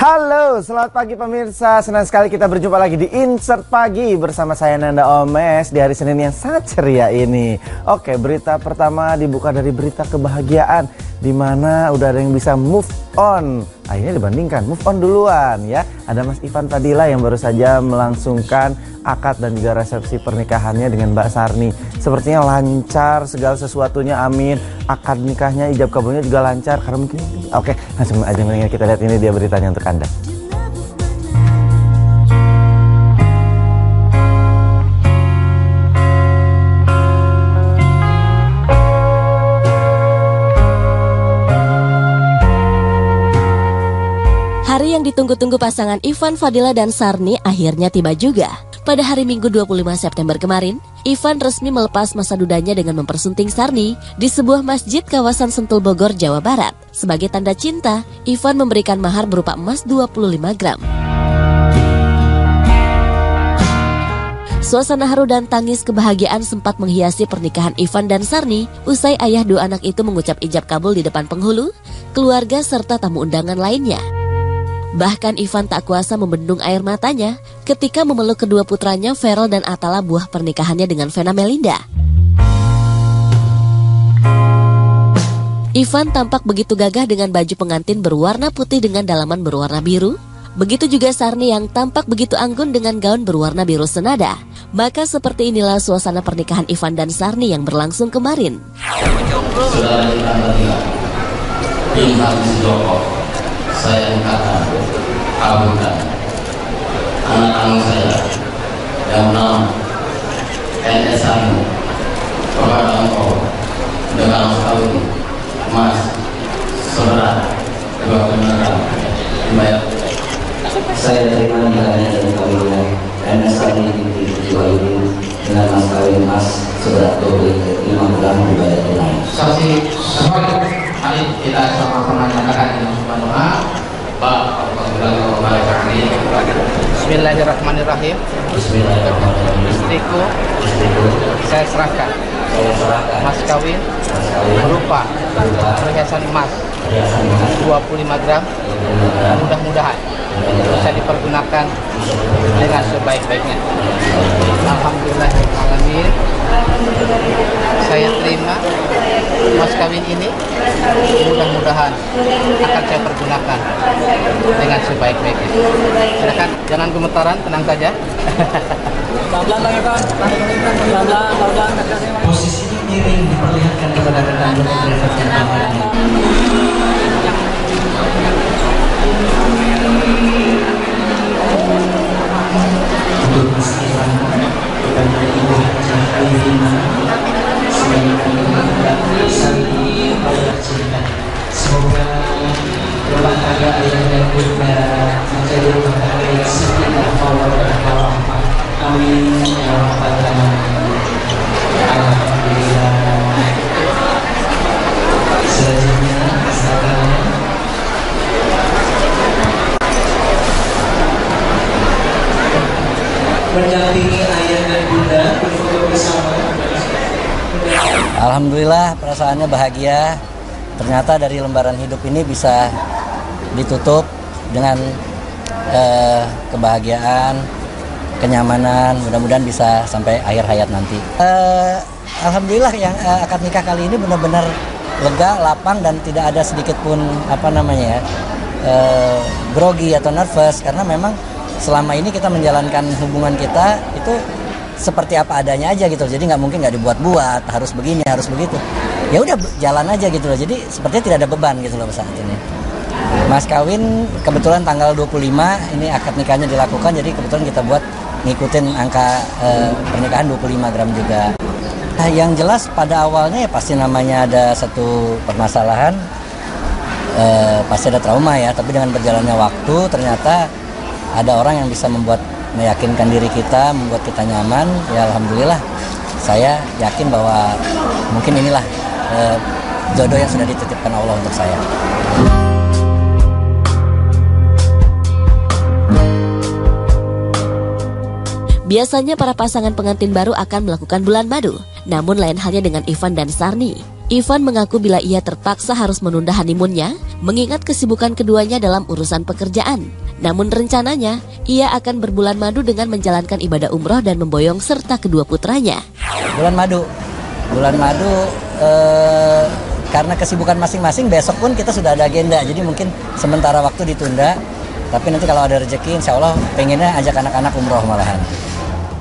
Halo, selamat pagi pemirsa. Senang sekali kita berjumpa lagi di Insert Pagi bersama saya Nanda Omes di hari Senin yang sangat ceria ini. Oke, berita pertama dibuka dari berita kebahagiaan di mana udah ada yang bisa move on. Akhirnya dibandingkan move on duluan ya. Ada Mas Ivan Fadila yang baru saja melangsungkan akad dan juga resepsi pernikahannya dengan Mbak Sarni. Sepertinya lancar segala sesuatunya, amin. Akad nikahnya, ijab kabulnya juga lancar karena mungkin Oke, langsung aja kita lihat ini dia beritanya untuk Anda. Yang ditunggu-tunggu pasangan Ivan Fadila dan Sarni akhirnya tiba juga. Pada hari Minggu 25 September kemarin, Ivan resmi melepas masa dudanya dengan mempersunting Sarni di sebuah masjid kawasan Sentul Bogor, Jawa Barat. Sebagai tanda cinta, Ivan memberikan mahar berupa emas 25 gram. Suasana haru dan tangis kebahagiaan sempat menghiasi pernikahan Ivan dan Sarni usai ayah dua anak itu mengucap ijab kabul di depan penghulu, keluarga serta tamu undangan lainnya. Bahkan Ivan tak kuasa membendung air matanya ketika memeluk kedua putranya Feral dan Atala buah pernikahannya dengan Vena Melinda. Ivan tampak begitu gagah dengan baju pengantin berwarna putih dengan dalaman berwarna biru. Begitu juga Sarni yang tampak begitu anggun dengan gaun berwarna biru senada. Maka seperti inilah suasana pernikahan Ivan dan Sarni yang berlangsung kemarin. Joko saya angkatan kabulkan anak-anak saya yang enam NS satu kepada engkau dengan sekali emas seberat dua gram dibayar saya terima nikahnya dan kawinnya NS kami di jiwa ini dengan mas kawin emas seberat 25 gram dibayar tunai. saksi sebagai hari kita sama-sama nyatakan dengan subhanallah Bismillahirrahmanirrahim. Bismillahirrahmanirrahim. Istriku, Istriku, saya serahkan saya serahkan mas kawin berupa perhiasan emas perhiasan emas 25 gram. 25 gram Mudah-mudahan bisa dipergunakan dengan sebaik-baiknya. Alhamdulillahirrahmanirrahim. Saya terima mas kawin ini. Mudah-mudahan akan saya pergunakan dengan sebaik-baiknya. Gemetaran, tenang saja. posisi miring diperlihatkan kepada Ivan dan Ibu semoga ayah dan menjadi rumah tangga yang sakinah mawaddah warahmah. Amin ya rabbal alamin. Alhamdulillah. Selanjutnya silakan. Mendampingi ayah dan bunda berfoto bersama. Alhamdulillah perasaannya bahagia. Ternyata dari lembaran hidup ini bisa ditutup dengan eh, kebahagiaan, kenyamanan. Mudah-mudahan bisa sampai akhir hayat nanti. Eh, Alhamdulillah yang eh, akad nikah kali ini benar-benar lega, lapang dan tidak ada sedikit pun apa namanya ya eh, grogi atau nervous karena memang selama ini kita menjalankan hubungan kita itu seperti apa adanya aja gitu jadi nggak mungkin nggak dibuat-buat harus begini harus begitu. Ya udah jalan aja gitu loh. Jadi sepertinya tidak ada beban gitu loh saat ini. Mas kawin kebetulan tanggal 25 ini akad nikahnya dilakukan jadi kebetulan kita buat ngikutin angka eh, pernikahan 25 gram juga. Nah, yang jelas pada awalnya ya pasti namanya ada satu permasalahan eh, pasti ada trauma ya tapi dengan berjalannya waktu ternyata ada orang yang bisa membuat meyakinkan diri kita membuat kita nyaman ya alhamdulillah saya yakin bahwa mungkin inilah eh, jodoh yang sudah dititipkan Allah untuk saya Biasanya para pasangan pengantin baru akan melakukan bulan madu. Namun lain halnya dengan Ivan dan Sarni. Ivan mengaku bila ia terpaksa harus menunda honeymoonnya mengingat kesibukan keduanya dalam urusan pekerjaan. Namun rencananya, ia akan berbulan madu dengan menjalankan ibadah umroh dan memboyong serta kedua putranya. Bulan madu. Bulan madu eh, karena kesibukan masing-masing besok pun kita sudah ada agenda. Jadi mungkin sementara waktu ditunda. Tapi nanti kalau ada rezeki insya Allah pengennya ajak anak-anak umroh malahan.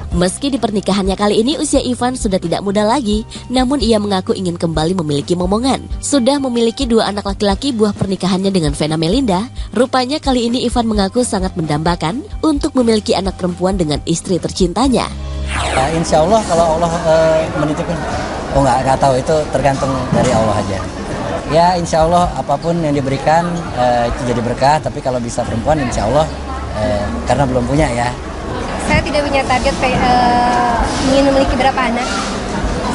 Meski di pernikahannya kali ini usia Ivan sudah tidak muda lagi, namun ia mengaku ingin kembali memiliki momongan. Sudah memiliki dua anak laki-laki buah pernikahannya dengan Vena Melinda, rupanya kali ini Ivan mengaku sangat mendambakan untuk memiliki anak perempuan dengan istri tercintanya. Nah, insya Allah kalau Allah eh, menitipkan, oh nggak nggak tahu itu tergantung dari Allah aja. Ya insya Allah apa pun yang diberikan eh, itu jadi berkah. Tapi kalau bisa perempuan insya Allah eh, karena belum punya ya saya tidak punya target uh, ingin memiliki berapa anak.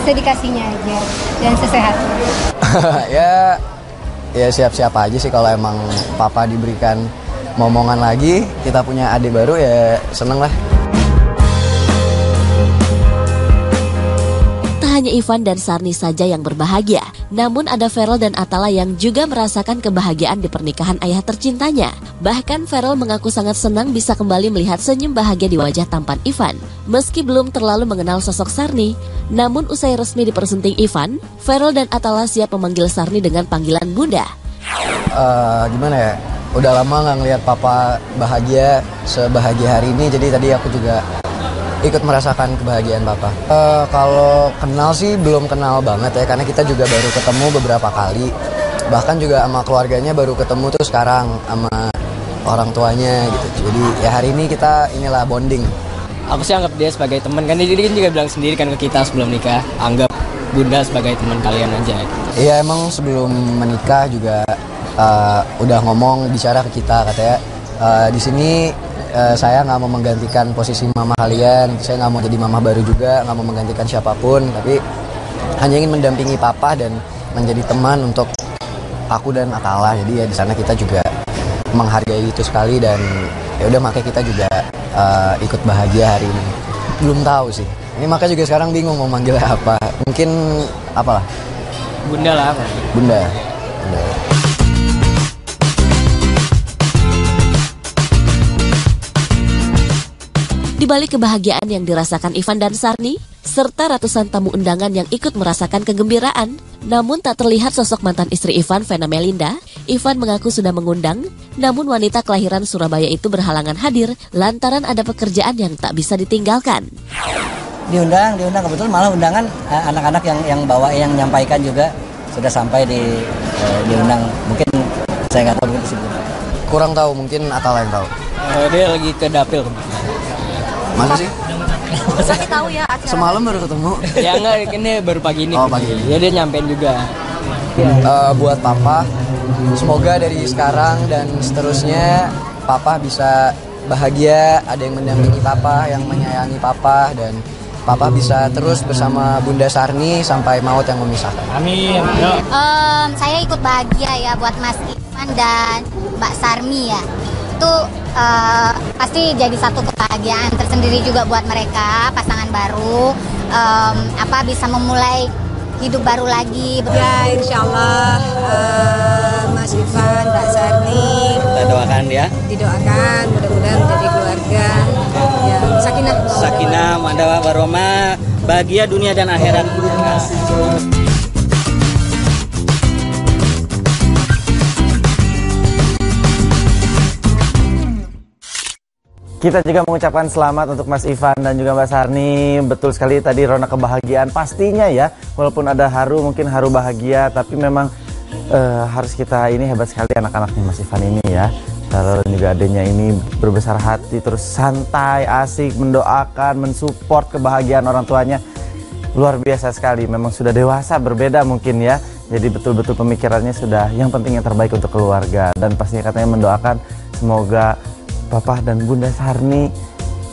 Sedikasinya aja dan sesehat ya ya siap-siap aja sih kalau emang papa diberikan momongan lagi kita punya adik baru ya seneng lah hanya Ivan dan Sarni saja yang berbahagia. Namun ada Feral dan Atala yang juga merasakan kebahagiaan di pernikahan ayah tercintanya. Bahkan Feral mengaku sangat senang bisa kembali melihat senyum bahagia di wajah tampan Ivan. Meski belum terlalu mengenal sosok Sarni, namun usai resmi dipersunting Ivan, Feral dan Atala siap memanggil Sarni dengan panggilan Bunda. Uh, gimana ya? Udah lama nggak ngelihat papa bahagia sebahagia hari ini, jadi tadi aku juga ikut merasakan kebahagiaan Papa. Uh, kalau kenal sih belum kenal banget ya, karena kita juga baru ketemu beberapa kali. Bahkan juga sama keluarganya baru ketemu tuh sekarang sama orang tuanya gitu. Jadi ya hari ini kita inilah bonding. Aku sih anggap dia sebagai teman kan dia kan juga bilang sendiri kan ke kita sebelum nikah anggap bunda sebagai teman kalian aja. Gitu. Iya emang sebelum menikah juga uh, udah ngomong bicara ke kita katanya uh, di sini uh, saya nggak mau menggantikan posisi mama kalian saya nggak mau jadi mama baru juga nggak mau menggantikan siapa pun tapi hanya ingin mendampingi papa dan menjadi teman untuk aku dan Atala. Jadi ya di sana kita juga menghargai itu sekali dan ya udah makanya kita juga uh, ikut bahagia hari ini. Belum tahu sih. Ini makanya juga sekarang bingung mau manggil apa. Mungkin apalah? Bunda lah. Bunda. Bunda Di balik kebahagiaan yang dirasakan Ivan dan Sarni, serta ratusan tamu undangan yang ikut merasakan kegembiraan, namun tak terlihat sosok mantan istri Ivan, Vena Melinda, Ivan mengaku sudah mengundang, namun wanita kelahiran Surabaya itu berhalangan hadir lantaran ada pekerjaan yang tak bisa ditinggalkan. Diundang, diundang kebetulan malah undangan eh, anak-anak yang yang bawa yang menyampaikan juga sudah sampai di uh, diundang. Mungkin saya nggak tahu sih. Kurang tahu, mungkin Atala yang tahu. Uh, dia lagi ke dapil. Mana sih? Saya tahu ya acara. Semalam baru ketemu. ya enggak, ini baru pagi ini. Oh, pagi ini. Ya dia nyampein juga. Ya. Uh, buat papa, semoga dari sekarang dan seterusnya papa bisa bahagia, ada yang mendampingi papa, yang menyayangi papa dan Papa bisa terus bersama Bunda Sarni sampai maut yang memisahkan. Amin. Um, saya ikut bahagia ya buat Mas Ivan dan Mbak Sarmi ya. Itu uh, pasti jadi satu kebahagiaan tersendiri juga buat mereka pasangan baru. Um, apa bisa memulai hidup baru lagi. Ya insya Allah uh, Mas Ivan Mbak Sarni. Kita doakan ya. Didoakan mudah-mudahan menjadi keluarga ya sakinah. Sakinah mandawa waroma bahagia dunia dan akhirat Kita juga mengucapkan selamat untuk Mas Ivan dan juga Mbak Sarni. Betul sekali tadi rona kebahagiaan pastinya ya. Walaupun ada haru mungkin haru bahagia tapi memang uh, harus kita ini hebat sekali anak-anaknya Mas Ivan ini ya. Lalu juga adanya ini berbesar hati terus santai, asik, mendoakan, mensupport kebahagiaan orang tuanya. Luar biasa sekali. Memang sudah dewasa berbeda mungkin ya. Jadi betul-betul pemikirannya sudah yang penting yang terbaik untuk keluarga dan pastinya katanya mendoakan semoga Papa dan Bunda Sarni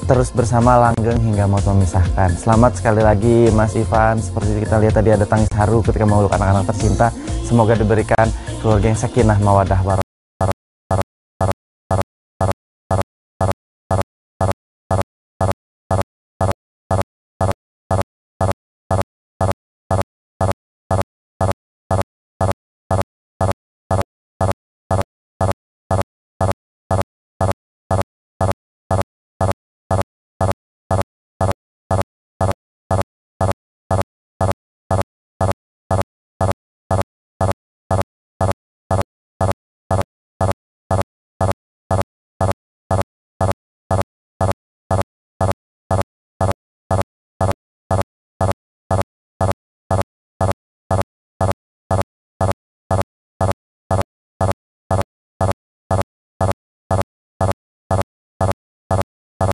terus bersama langgeng hingga mau memisahkan. Selamat sekali lagi Mas Ivan. Seperti kita lihat tadi ada tangis haru ketika memeluk anak-anak tercinta. Semoga diberikan keluarga yang sakinah mawadah warahmah.